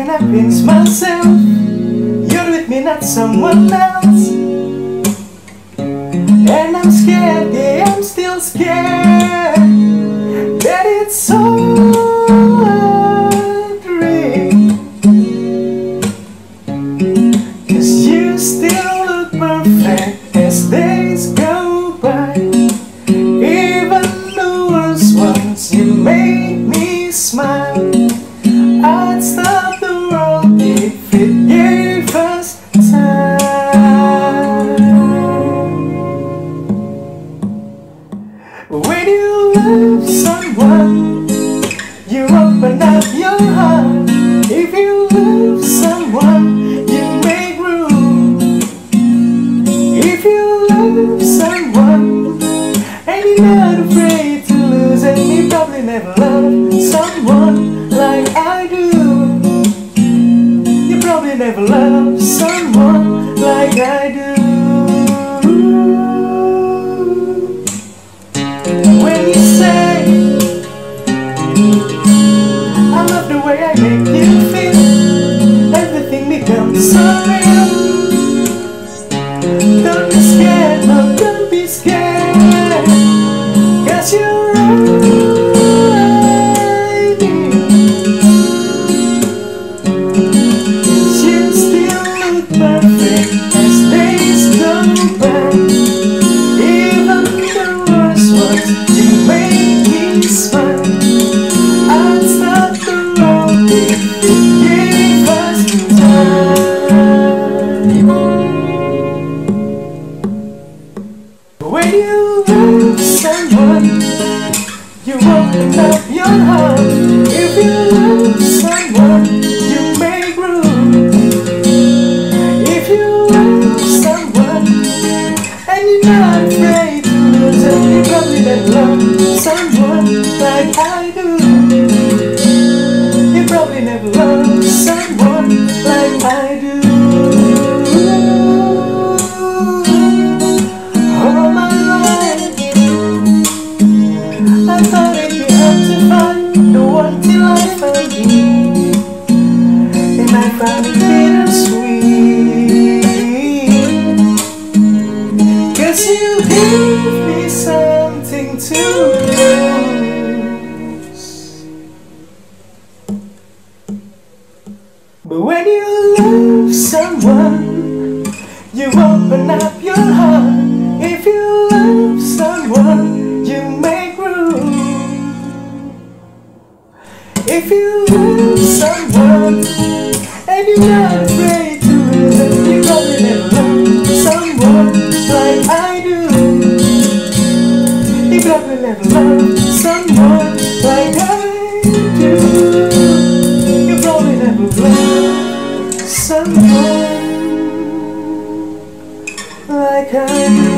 and I pinch myself. You're with me, not someone else. And I'm scared, yeah, I'm still scared You probably never loved someone like I do. When you say I love the way I make you feel, everything becomes so real. Don't be scared, no, don't be scared. Your heart. If you love someone, you. If you love someone, and you're not lose, someone like I something to lose. But when you love someone, you open up your heart. If you love someone, you make room. If you love someone, You probably never loved someone like I do. You probably never loved someone like I do.